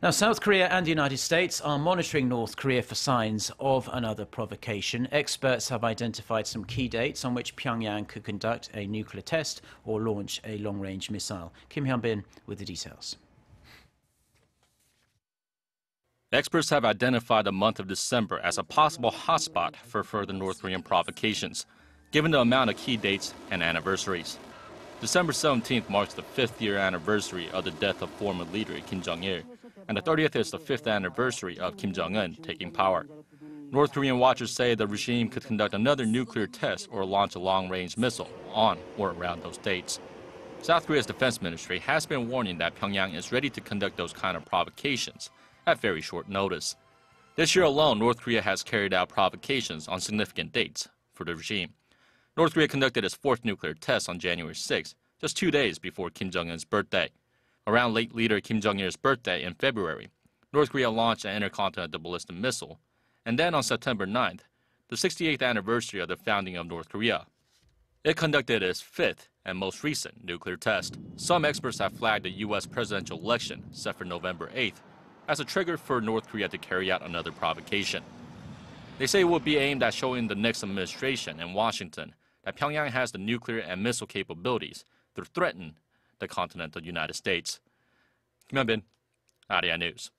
Now, South Korea and the United States are monitoring North Korea for signs of another provocation. Experts have identified some key dates on which Pyongyang could conduct a nuclear test or launch a long range missile. Kim Hyun Bin with the details. Experts have identified the month of December as a possible hotspot for further North Korean provocations, given the amount of key dates and anniversaries. December 17th marks the fifth year anniversary of the death of former leader Kim Jong il and the 30th is the fifth anniversary of Kim Jong un taking power. North Korean watchers say the regime could conduct another nuclear test or launch a long range missile on or around those dates. South Korea's defense ministry has been warning that Pyongyang is ready to conduct those kind of provocations at very short notice. This year alone, North Korea has carried out provocations on significant dates for the regime. North Korea conducted its fourth nuclear test on January 6, just two days before Kim Jong un's birthday. Around late leader Kim Jong il's birthday in February, North Korea launched an intercontinental ballistic missile. And then on September 9th, the 68th anniversary of the founding of North Korea, it conducted its fifth and most recent nuclear test. Some experts have flagged the U.S. presidential election set for November 8th as a trigger for North Korea to carry out another provocation. They say it would be aimed at showing the next administration in Washington that Pyongyang has the nuclear and missile capabilities to threaten the continental United States. Kim Hyun-bin, Arirang News.